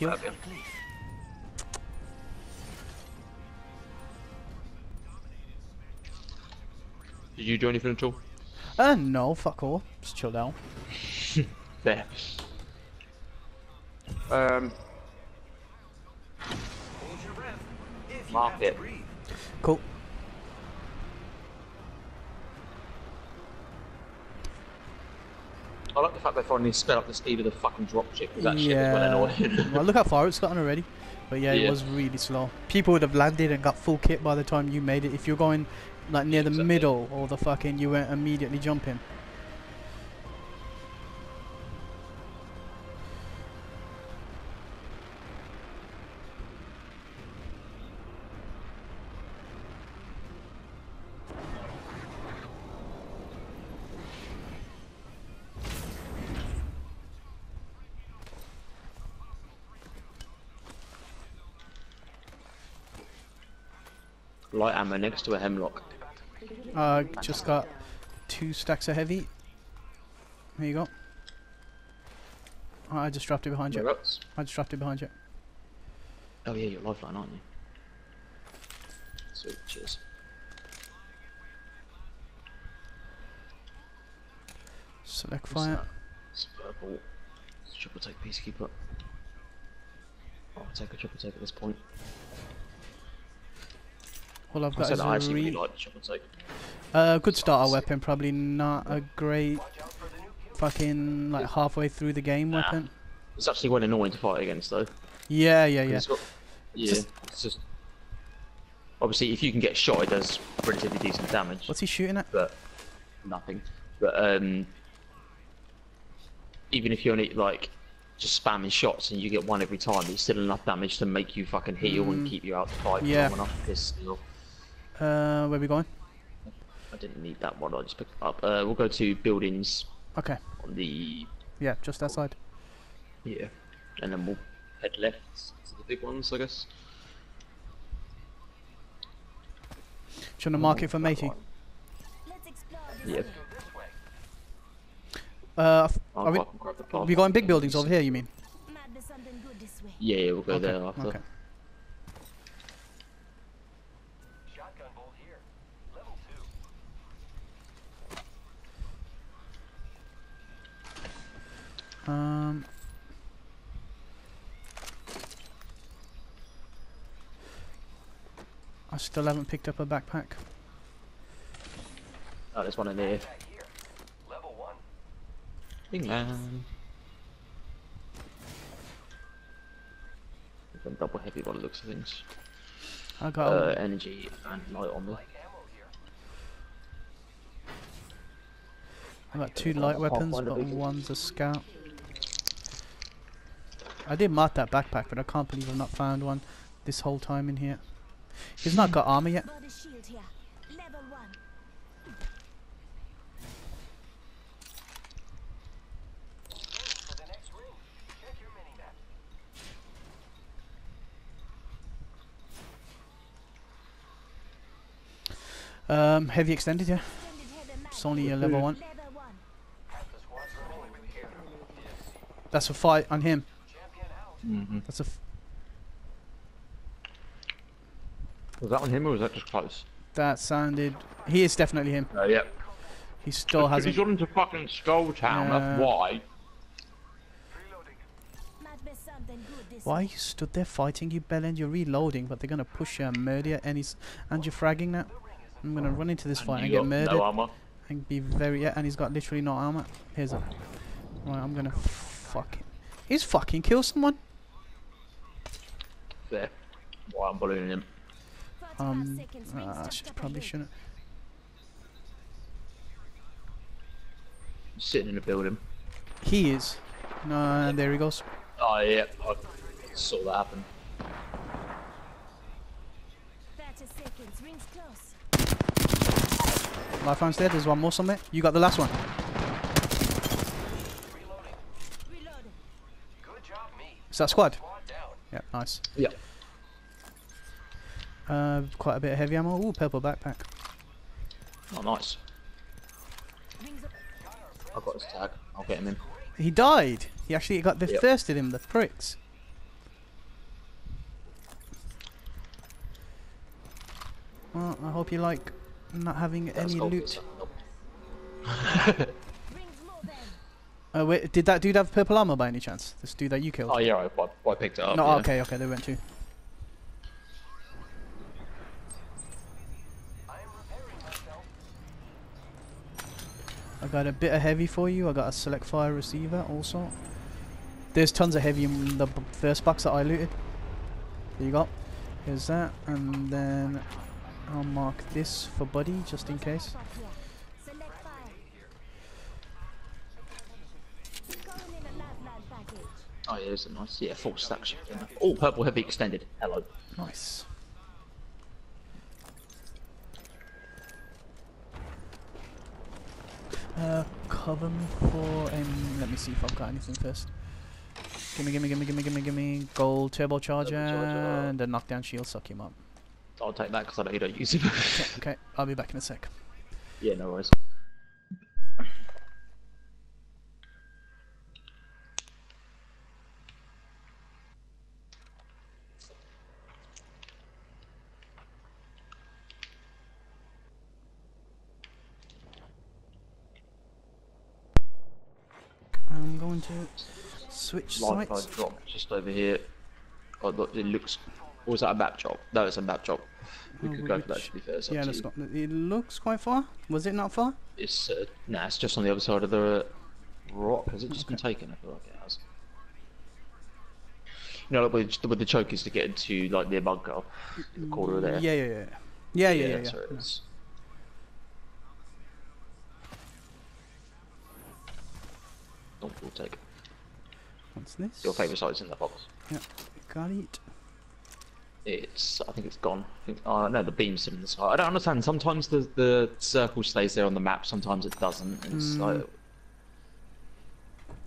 Thank you. Did you do anything at all? Uh, no, fuck all. Just chill down. There. Um. Mark it. Cool. I like the fact they finally sped up the speed of the fucking dropship because that shit was well Yeah. annoying. well, look how far it's gotten already. But yeah, it was really slow. People would have landed and got full kit by the time you made it. If you're going like near the Exactly. middle or the fucking, you weren't immediately jumping. Light ammo next to a Hemlok. Uh, just got two stacks of heavy. There you go. Oh, I just dropped it behind you. I just dropped it behind you. Oh yeah, you're lifeline, aren't you? Sweet, cheers. Select fire. It's purple. Triple take peacekeeper. I'll take a triple take at this point. All I've got is a re like the triple take. uh, good starter weapon. Probably not a great fucking like halfway through the game Nah. weapon. It's actually quite annoying to fight against though. Yeah, yeah, yeah. Got, yeah, Just- it's just obviously if you can get shot, it does relatively decent damage, What's he shooting at? but nothing. But um, even if you're only like just spamming shots and you get one every time, it's still enough damage to make you fucking heal and Mm. keep you out to fight Yeah. Uh, where we going? I didn't need that one. I just picked it up. Uh, we'll go to buildings Okay. on the Yeah, just outside. yeah, and then we'll head left to the big ones, I guess. Do you want to mark it for matey? Yeah. Uh, are we, go up and grab the path. we going big buildings over here? You mean? Yeah, yeah, we'll go okay. there after. Okay. Shotgun bolt here. Level two. Um. I still haven't picked up a backpack. Oh, there's one in there. Back here. Level one. England. Got double heavy by the looks of things. I got. Uh, energy and light on me. Like ammo. I got two light weapons, but one's a scout. I did mark that backpack, but I can't believe I've not found one this whole time in here. He's not got armor yet. Body shield here. Level one. Aiming for the next ring. Check your mini-map. Um, heavy extended, yeah. Extended. It's only a level one. One. Half the squad's remaining here. That's a fight on him. Mm-hmm. That's a. F- Was that on him or was that just close? that sounded. He is definitely him. Oh, yeah. He still hasn't. got into fucking Skull Town, Yeah. that's why. Reloading. Might be something good this Why you stood there fighting, you bellend? You're reloading, but they're gonna push you and murder you, and he's and you're fragging now. I'm gonna run into this fight and get murdered No armor. and be very yeah, and he's got literally no armor. Here's a. Right, I'm gonna fucking. He's fucking kill someone. There. Why I'm ballooning him. 45 Um, uh, I should, probably shouldn't. Sitting in a building. He is. No, and there he goes. Oh, yeah. I saw that happen. 30 seconds, rings. Lifeline's dead. There's one more somewhere. You got the last one. Reloading. Reloading. Good job, me. Is that squad? Yeah, nice. Yeah. Uh, quite a bit of heavy ammo. Ooh, purple backpack. Oh, nice. I've got his tag. I'll get him in. He died. He actually got. They yep. thirsted him. The pricks. Well, I hope you like not having any loot. Uh, wait, did that dude have purple armor by any chance? This dude that you killed? Oh yeah, I, I, I picked it up. no, yeah. okay, okay, they went too. I am repairing myself. I got a bit of heavy for you. I got a select fire receiver also. There's tons of heavy in the first box that I looted. There you go. Here's that, and then I'll mark this for buddy just in case. Spot here. Select fire. Going in a lifeline package. Oh yeah, it's a nice, yeah, full stack. Oh, purple heavy extended. Hello. Nice. Uh, cover me for um. Let me see if I've got anything first. Gimme, gimme, gimme, gimme, gimme, gimme. Gold turbocharger Turbocharger. and a knockdown shield. Suck him up. I'll take that because I know you don't use it. Okay, okay, I'll be back in a sec. yeah, no worries. I'm going to switch Life sites. drop just over here. Oh, look, it looks. Or was that a map drop? No, it's a map drop. We Oh, could go for that to be fair. Yeah, let's go. It looks quite far. Was it not far? It's uh, nah, it's just on the other side of the rock. Has it just been taken? I feel like it has. You know, like with, with the chokers to get into like near bunker in the corner there. Yeah, yeah, yeah. Yeah, yeah, yeah. yeah, that's where it Oh, we'll take. What's this? Your favourite side's in that box. Yeah, got it. It's, I think it's gone. I think, uh, no, the beam's still in the side. I don't understand. Sometimes the the circle stays there on the map. Sometimes it doesn't. It's Mm. like,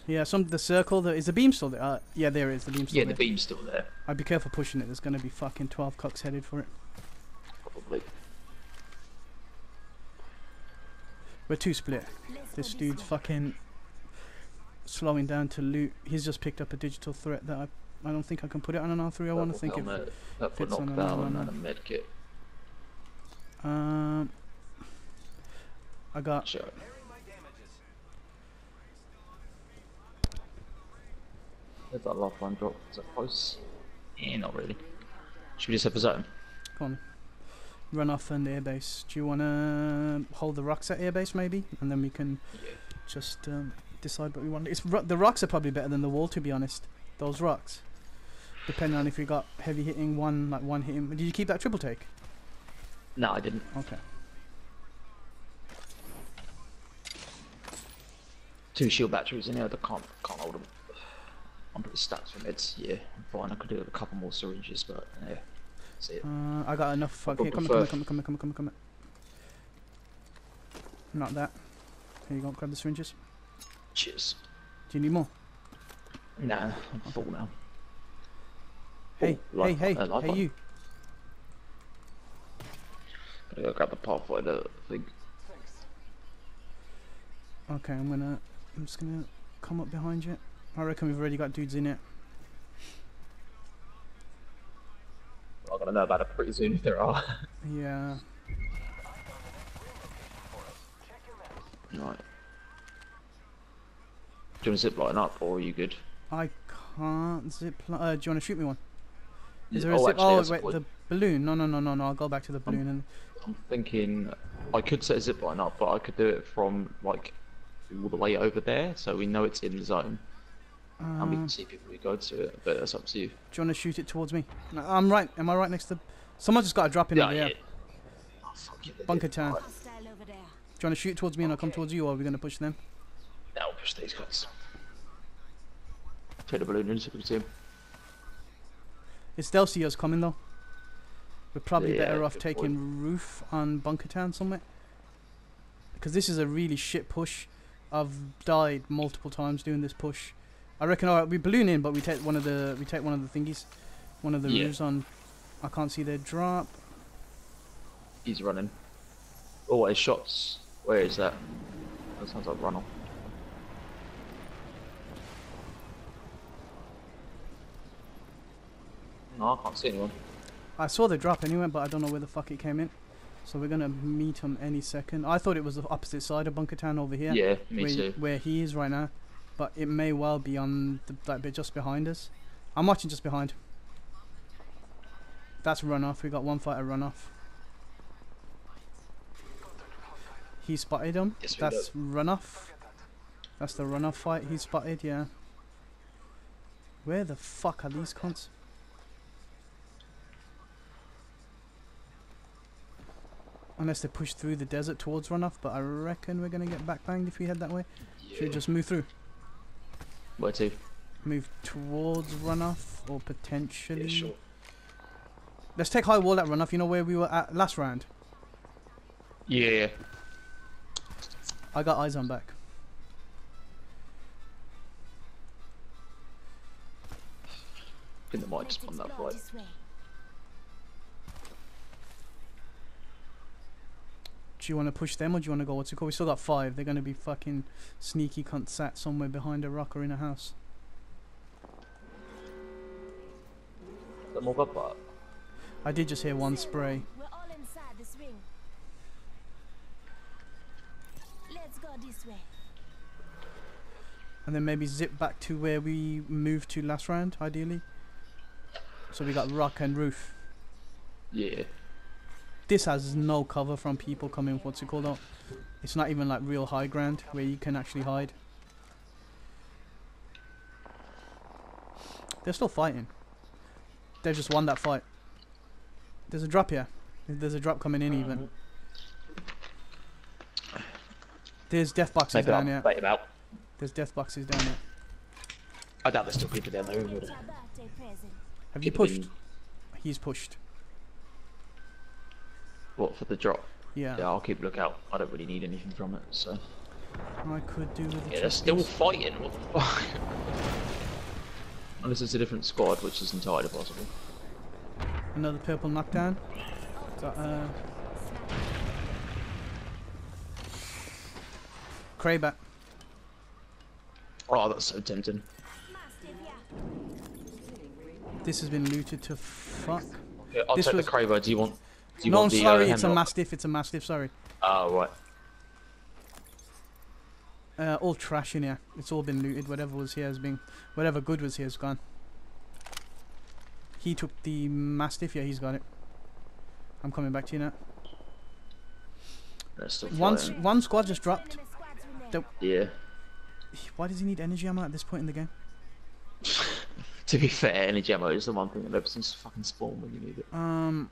Yeah, some the circle. The, is the beam still there? Uh, yeah, there is. The beam still yeah, the there. beam's still there. I'd be careful pushing it. There's gonna be fucking twelve cocks headed for it. Probably. We're two split. This dude's fucking slowing down to loot. He's just picked up a digital threat that I I don't think I can put it on an R3. I want to think if helmet, purple fits on another and a med kit. um I got Sure. Repairing my damages. There's that last one drop. Is that close? Yeah, not really. Should we just have a zone? Come on. Run off and airbase. Do you want to hold the rocks at airbase maybe? And then we can just um, decide what we want. It's The rocks are probably better than the wall, to be honest. Those rocks. Depending on if you got heavy hitting, one, like one hitting. Did you keep that triple take? No, I didn't. Okay. Two shield batteries in here. I can't can't hold them. I'm pretty stacked from meds. Yeah, I'm fine. I could do a couple more syringes, but yeah. That's it. Uh, I got enough. Fuck I'll here, come, here, come, come, come, come, come, come. here. Not that. Here you go. Grab the syringes. Cheers. Do you need more? Nah, I'm full now. Hey, Oh, hey, hey, hey, line. you. Gotta go grab the pathfinder thing. Okay, I'm gonna. I'm just gonna come up behind you. I reckon we've already got dudes in it. I'm gonna know about it pretty soon if there are. Yeah. Check your maps. right. Do you want to zip line up, or are you good? I can't zip. Li- uh, do you want to shoot me one? Is there a oh, zip? actually, oh, wait, point. the balloon. No, no, no, no, no. I'll go back to the balloon and. I'm thinking I could set a zip line up, but I could do it from like all the way over there, so we know it's in the zone, and we can see people who go to it. But that's up to you. do you want to shoot it towards me? No, I'm right. Am I right next to? Someone just got a drop in over here. Do Oh, yeah, Bunker town. Right, Hostile over there. you want to shoot it towards me and I'll come towards you, or are we gonna push them? These guys. Take the balloon in so we can see him. It's Delcios coming though. We're probably Yeah, better off taking roof on Bunker Town somewhere. Because this is a really shit push. I've died multiple times doing this push. I reckon alright, we balloon in, but we take one of the we take one of the thingies, one of the Yeah. roofs on. I can't see their drop. He's running. Oh, his shots. Where is that? That sounds like runnel. No, I can't see anyone. I saw the drop anyway, but I don't know where the fuck it came in. So we're gonna meet him any second. I thought it was the opposite side of Bunker Town over here. Yeah, me where, too. where he is right now, but it may well be on the, that bit just behind us. I'm watching just behind. That's runoff. We got one fighter runoff. He spotted him. Yes, we That's runoff. That's the runoff fight he spotted. Yeah. Where the fuck are these cunts? Unless they push through the desert towards runoff, but I reckon we're gonna get back banged if we head that way. Should we just move through? Where to? Move towards runoff or potentially. Yeah, sure. Let's take high wall at runoff. You know where we were at last round. Yeah. I got eyes on back. I think they might just on that explore Do you want to push them or do you want to go? What's it called? We still got five. They're gonna be fucking sneaky cunts sat somewhere behind a rock or in a house. More up I did just hear one spray. We're all inside this ring. Let's go this way. And then maybe zip back to where we moved to last round, ideally. So we got rock and roof. Yeah. This has no cover from people coming. What's it called? Out? It's not even like real high ground where you can actually hide. They're still fighting. They've just won that fight. There's a drop here. There's a drop coming in even. There's death boxes Maybe down I'll here. bait him out. There's death boxes down here. I doubt there's still people down there. It's would our there? birthday present. Have you pushed? in- He's pushed. What for the drop? Yeah. Yeah, I'll keep lookout. I don't really need anything from it, so. I could do with the Yeah, they're still piece. fighting. What the fuck? Unless it's a different squad, which is entirely possible. Another purple knockdown. Got uh. Kraber. Oh, that's so tempting. This has been looted to fuck. Yeah, I'll This take was- the Kraber. Do you want? Do you no, I'm the, sorry, uh, it's a mastiff. It's a mastiff. Sorry. Oh, right. Uh, all trash in here. It's all been looted. Whatever was here has been. Whatever good was here is gone. He took the mastiff. Yeah, he's got it. I'm coming back to you now. They're One, one squad just dropped. Enemy squads remain. The- Yeah. Why does he need energy ammo at this point in the game? to be fair, energy ammo is the one thing that lets them fucking spawn when you need it. Um,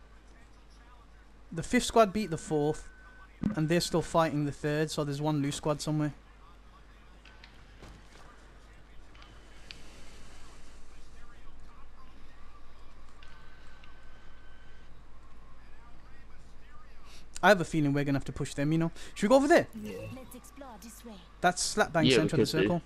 the fifth squad beat the fourth, and they're still fighting the third. So there's one loose squad somewhere. I have a feeling we're gonna have to push them. You know, should we go over there? Yeah. Let's explore this way. That's slap bang Yeah, center of the could do. circle.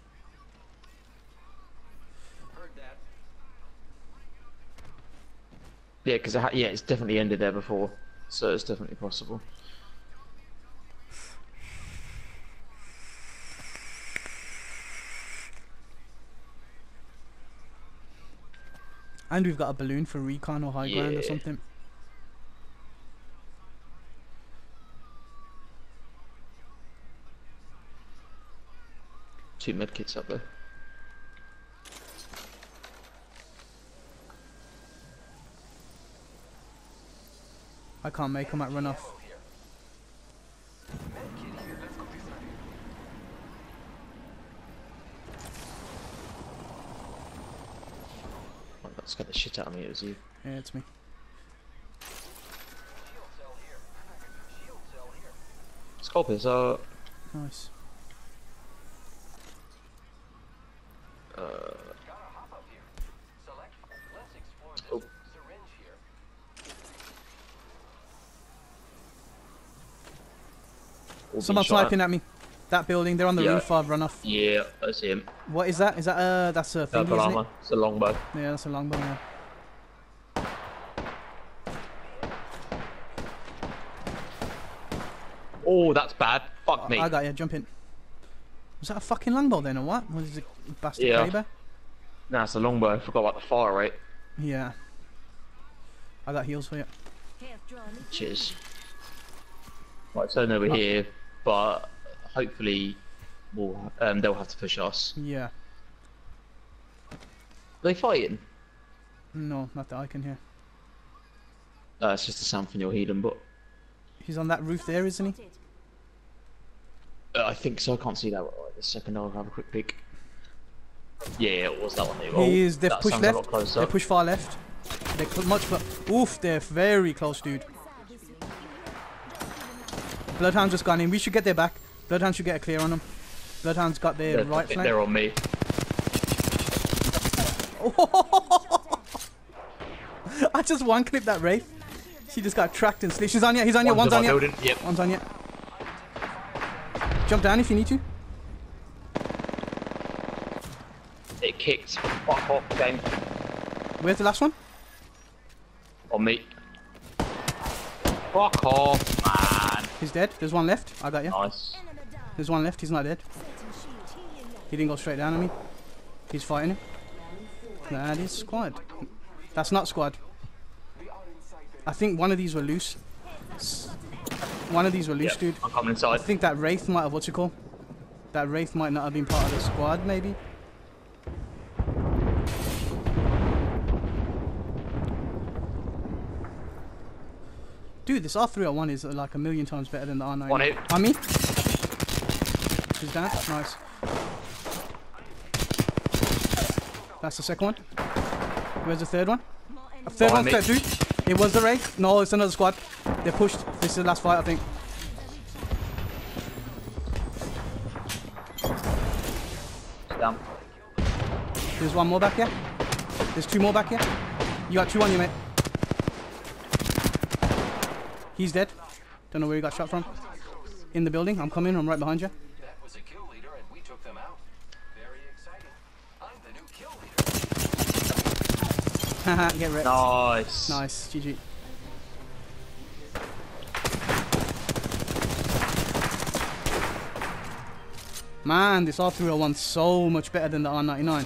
Yeah, because yeah, it's definitely ended there before, so it's definitely possible. And we've got a balloon for recon or high ground or something. Two medkits up there. I can't make them at runoff. Oh, that scared the shit out of me. It was you. Yeah, it's me. Sculptors are. Nice. Uh, Someone sniping at me. That building. They're on the Yeah. roof run off. Yeah, I see him. What is that? Is that uh? That's a thing, Purple isn't armor. It's a longbow. it? Yeah, that's a longbow. Yeah. Oh, that's bad. Fuck me. I got you. Jump in. Was that a fucking longbow then, or what? Was it bastard Yeah. Kraber? Nah, it's a longbow. I forgot about the fire rate. Yeah. I got heals for you. Cheers. Right, so over we're here, but hopefully, we'll, um, they'll have to push us. Yeah. Are they fighting? No, not that I can hear. Uh, it's just a sound from your healing, but He's on that roof there, isn't he? Uh, I think so. I can't see that right this second. I'll have a quick peek. Yeah, it was that one. There. He is. They've pushed sounds a lot left. They push far left. They're much. Oof, they're very close, dude. Inside this way. You hear? Bloodhound just gone in. We should get their back. Bloodhound should get a clear on them. Bloodhound's got their They're, right they're flank. on me. I just one clipped that Wraith. She just got tracked and slit. She's on you. He's on you. One's in on you. Yep. One's on you. Jump down if you need to. It kicked. Fuck off the game. Where's the last one? On me. Fuck off, man. He's dead. There's one left. I got you. Nice. There's one left. He's not dead. Setting shield. Healing you. He didn't go straight down on me. He's fighting him. That is squad. That's not squad. I think one of these were loose. One of these were loose, Yep, dude. I'm coming inside. I think that Wraith might have, what's it called? That Wraith might not have been part of the squad, maybe? Dude, this R301 is uh, like a million times better than the R9. One hit. On me. She's down. Nice. That's the second one. Where's the third one? A third Behind one, me. dude. It was the Wraith. No, it's another squad. They're pushed. This is the last fight, I think. Down. There's one more back here. There's two more back here. You got two on you, mate. He's dead. Don't know where he got shot from. In the building. I'm coming. I'm right behind you. That was a kill leader, and we took them out. Very exciting. I'm the new kill leader. Haha, get wrecked. Nice. Nice. GG. Man, this R301's so much better than the R99.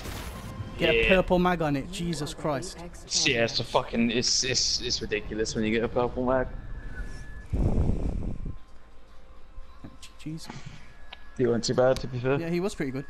Get a purple mag on it. Jesus Christ. Yeah, it's a fucking. It's it's it's ridiculous when you get a purple mag. GG's. You weren't too bad, to be fair. Yeah, he was pretty good.